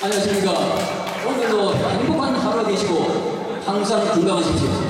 안녕하십니까. 오늘도 행복한 하루 되시고 항상 건강하십시오.